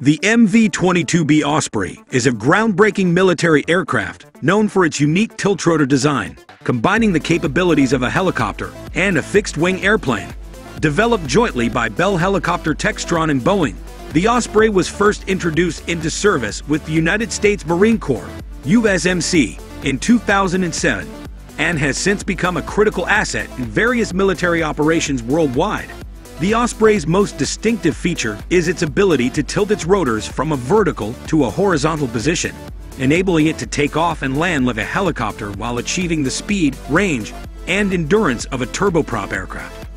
The MV-22B Osprey is a groundbreaking military aircraft known for its unique tilt-rotor design, combining the capabilities of a helicopter and a fixed-wing airplane. Developed jointly by Bell Helicopter Textron and Boeing, the Osprey was first introduced into service with the United States Marine Corps, USMC, in 2007, and has since become a critical asset in various military operations worldwide. The Osprey's most distinctive feature is its ability to tilt its rotors from a vertical to a horizontal position, enabling it to take off and land like a helicopter while achieving the speed, range, and endurance of a turboprop aircraft.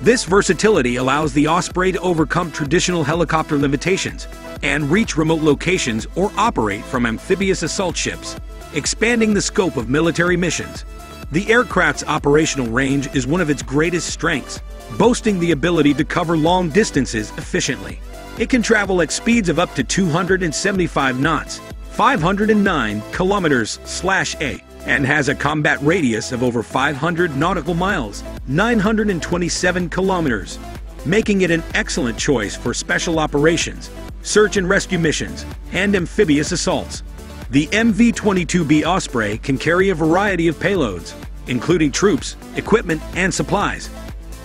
This versatility allows the Osprey to overcome traditional helicopter limitations and reach remote locations or operate from amphibious assault ships, expanding the scope of military missions. The aircraft's operational range is one of its greatest strengths, boasting the ability to cover long distances efficiently. It can travel at speeds of up to 275 knots, 509 kilometers slash a, and has a combat radius of over 500 nautical miles, 927 kilometers, making it an excellent choice for special operations, search and rescue missions, and amphibious assaults. The MV-22B Osprey can carry a variety of payloads, including troops, equipment, and supplies,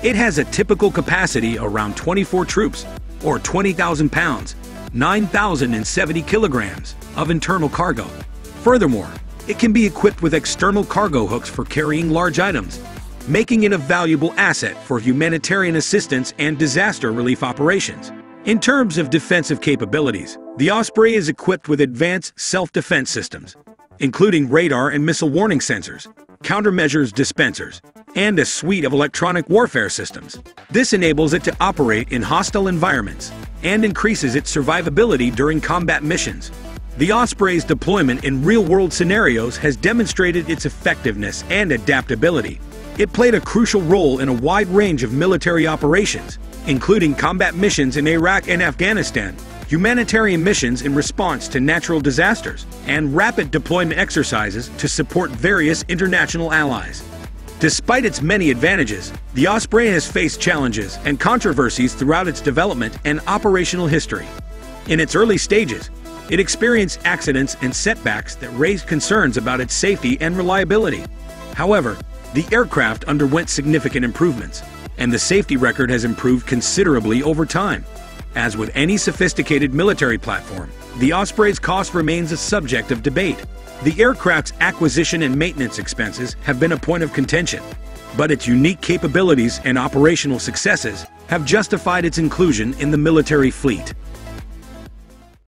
it has a typical capacity around 24 troops, or 20,000 pounds, 9,070 kilograms, of internal cargo. Furthermore, it can be equipped with external cargo hooks for carrying large items, making it a valuable asset for humanitarian assistance and disaster relief operations. In terms of defensive capabilities, the Osprey is equipped with advanced self-defense systems, including radar and missile warning sensors, countermeasures dispensers, and a suite of electronic warfare systems. This enables it to operate in hostile environments and increases its survivability during combat missions. The Osprey's deployment in real-world scenarios has demonstrated its effectiveness and adaptability. It played a crucial role in a wide range of military operations, including combat missions in Iraq and Afghanistan, humanitarian missions in response to natural disasters, and rapid deployment exercises to support various international allies. Despite its many advantages, the Osprey has faced challenges and controversies throughout its development and operational history. In its early stages, it experienced accidents and setbacks that raised concerns about its safety and reliability. However, the aircraft underwent significant improvements, and the safety record has improved considerably over time. As with any sophisticated military platform, the Osprey's cost remains a subject of debate. The aircraft's acquisition and maintenance expenses have been a point of contention, but its unique capabilities and operational successes have justified its inclusion in the military fleet.